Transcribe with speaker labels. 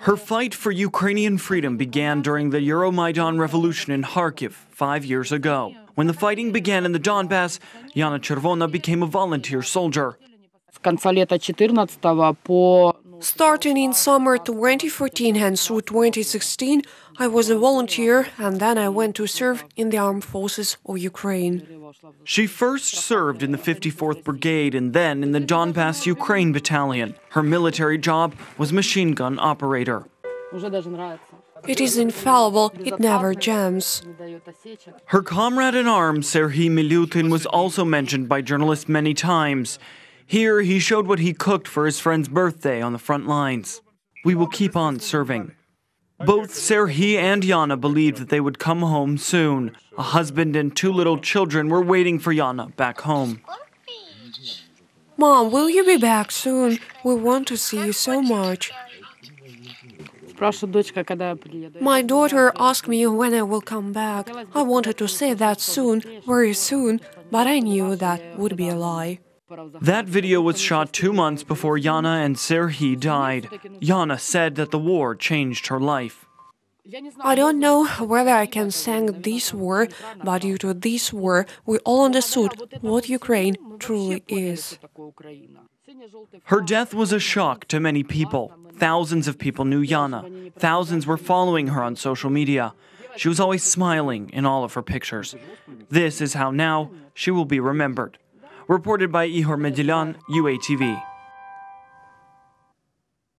Speaker 1: Her fight for Ukrainian freedom began during the Euromaidan revolution in Kharkiv five years ago. When the fighting began in the Donbas, Yana Chervona became a volunteer soldier.
Speaker 2: Starting in summer 2014 and through 2016, I was a volunteer and then I went to serve in the armed forces of Ukraine.
Speaker 1: She first served in the 54th Brigade and then in the Donbas Ukraine Battalion. Her military job was machine gun operator.
Speaker 2: It is infallible, it never jams.
Speaker 1: Her comrade in arms, Serhiy Miliutyn, was also mentioned by journalists many times. Here, he showed what he cooked for his friend's birthday on the front lines. We will keep on serving. Both Serhiy and Yana believed that they would come home soon. A husband and two little children were waiting for Yana back home.
Speaker 2: Mom, will you be back soon? We want to see you so much. My daughter asked me when I will come back. I wanted to say that soon, very soon, but I knew that would be a lie.
Speaker 1: That video was shot two months before Yana and Serhiy died. Yana said that the war changed her life.
Speaker 2: I don't know whether I can thank this war, but due to this war, we all understood what Ukraine truly is.
Speaker 1: Her death was a shock to many people. Thousands of people knew Yana. Thousands were following her on social media. She was always smiling in all of her pictures. This is how now she will be remembered. Reported by Ihor Medilyan, UATV.